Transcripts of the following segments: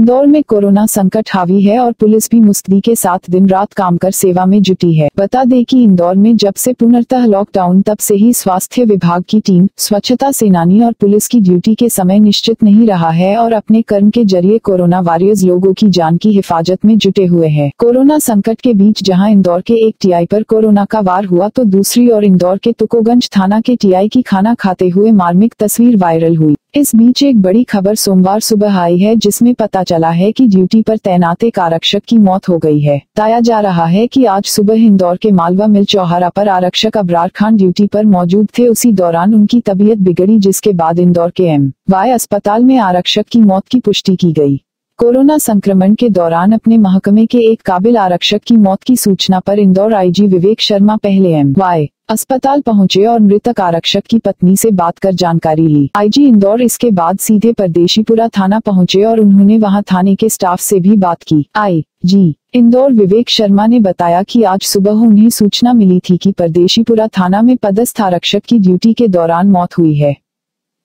इंदौर में कोरोना संकट हावी है और पुलिस भी मुस्तैदी के साथ दिन रात काम कर सेवा में जुटी है। बता दें कि इंदौर में जब से पुनर्तः लॉकडाउन तब से ही स्वास्थ्य विभाग की टीम, स्वच्छता सेनानी और पुलिस की ड्यूटी के समय निश्चित नहीं रहा है और अपने कर्म के ज़रिए कोरोना वॉरियर्स लोगों की जान की हिफाजत में जुटे हुए है। कोरोना संकट के बीच जहाँ इंदौर के एक टीआई पर कोरोना का वार हुआ तो दूसरी ओर इंदौर के तुकोगंज थाना के टीआई की खाना खाते हुए मार्मिक तस्वीर वायरल हुई। इस बीच एक बड़ी खबर सोमवार सुबह आई है, जिसमें पता चला है कि ड्यूटी पर तैनात एक आरक्षक की मौत हो गई है। बताया जा रहा है कि आज सुबह इंदौर के मालवा मिल चौहारा पर आरक्षक अबरार खान ड्यूटी पर मौजूद थे। उसी दौरान उनकी तबीयत बिगड़ी, जिसके बाद इंदौर के एम वाई अस्पताल में आरक्षक की मौत की पुष्टि की गई। कोरोना संक्रमण के दौरान अपने महकमे के एक काबिल आरक्षक की मौत की सूचना पर इंदौर आईजी विवेक शर्मा, पहले एम वाई अस्पताल पहुँचे और मृतक आरक्षक की पत्नी से बात कर जानकारी ली। आईजी इंदौर इसके बाद सीधे परदेशीपुरा थाना पहुँचे और उन्होंने वहाँ थाने के स्टाफ से भी बात की। आई जी इंदौर विवेक शर्मा ने बताया कि आज सुबह उन्हें सूचना मिली थी कि परदेशीपुरा थाना में पदस्थ आरक्षक की ड्यूटी के दौरान मौत हुई है।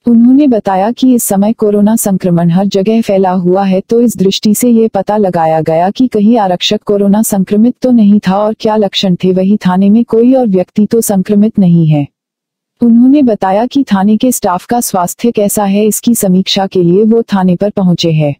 उन्होंने बताया कि इस समय कोरोना संक्रमण हर जगह फैला हुआ है तो इस दृष्टि से ये पता लगाया गया कि कहीं आरक्षक कोरोना संक्रमित तो नहीं था और क्या लक्षण थे। वही थाने में कोई और व्यक्ति तो संक्रमित नहीं है। उन्होंने बताया कि थाने के स्टाफ का स्वास्थ्य कैसा है, इसकी समीक्षा के लिए वो थाने पर पहुँचे हैं।